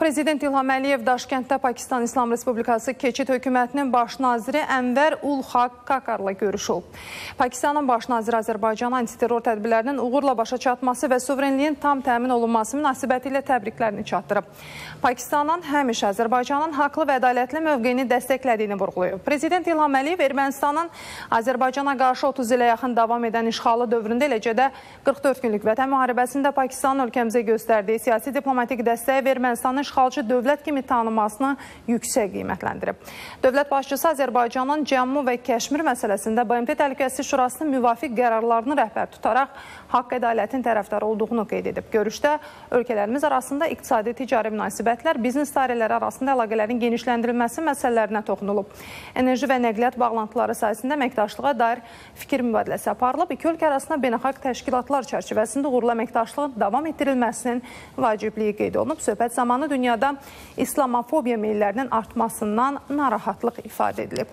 Prezident İlham Əliyev Daşkənddə Pakistan İslam Respublikası keçid hökumətinin baş naziri Ənvər Ul Haq Kakarla görüş olub. Pakistanın baş naziri Azərbaycana antiterror tədbirlərinin uğurla başa çatması və suverenliyin tam təmin olunması münasibəti ilə təbriklərini çatdırıb. Pakistanın həmişə Azərbaycanın haqlı və ədalətli mövqeyini dəstəklədiyini vurğulayıb. Prezident İlham Əliyev Ermənistanın Azərbaycana qarşı 30 ilə yaxın davam edən işğalı dövründə eləcə də 44 günlük vətən müharibəsində Pakistanın ölkəmizə göstərdiyi siyasi diplomatik dəstəyi və Ermənistanın işğalçı dövlət kimi tanınmasını yüksək qiymətləndirib. Dövlət başçısı Azərbaycanın Cəmmu və Kəşmir məsələsində BMT Təhlükəsizlik Şurasının müvafiq qərarlarını rəhbər tutaraq haqq ədalətin tərəfdarı olduğunu qeyd edib. Görüşdə ölkələrimiz arasında iqtisadi ticari münasibətlər, biznes dairələri arasında əlaqələrin genişləndirilməsi məsələlərinə toxunulub. Enerji və nəqliyyat bağlantıları sayəsində əməkdaşlığa dair fikir mübadiləsi aparılıb. İki ölkə arasında beynəlxalq təşkilatlar çərçivəsində uğurlu əməkdaşlığın davam etdirilməsinin vacibliyi qeyd olunub. Söhbət zamanı dünyada islamofobiya meyllərinin artmasından narahatlıq ifadə edilib.